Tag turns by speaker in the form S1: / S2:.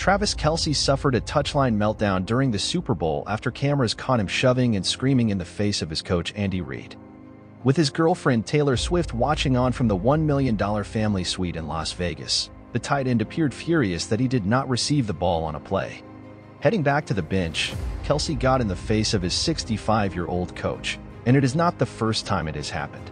S1: Travis Kelce suffered a touchline meltdown during the Super Bowl after cameras caught him shoving and screaming in the face of his coach Andy Reid. With his girlfriend Taylor Swift watching on from the $1 million family suite in Las Vegas, the tight end appeared furious that he did not receive the ball on a play. Heading back to the bench, Kelce got in the face of his 65-year-old coach, and it is not the first time it has happened.